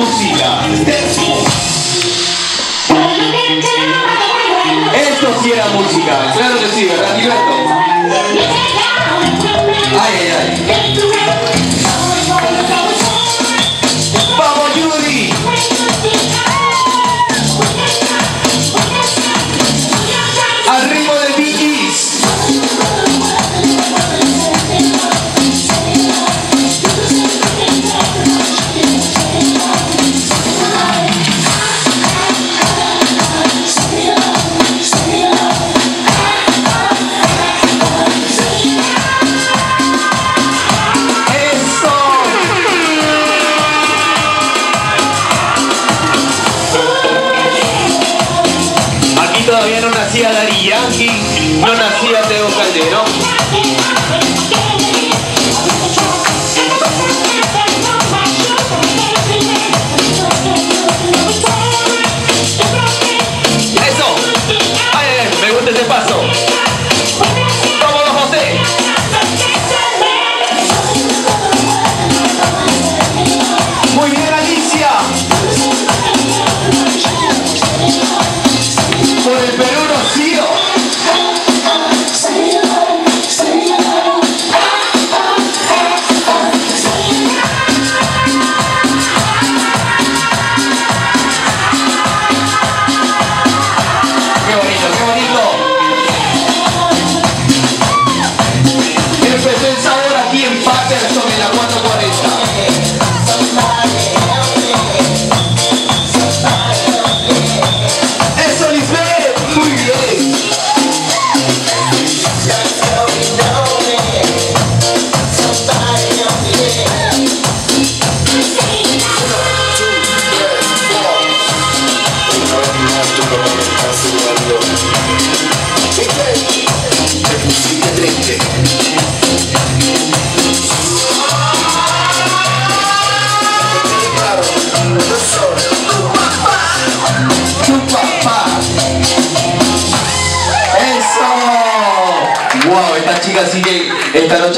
música. Esto sí era música. Claro que sí, ¿verdad, Gilberto? Todavía no nacía Dari Yankee, no nacía Teo Calderón. wow, esta chica sí que esta noche...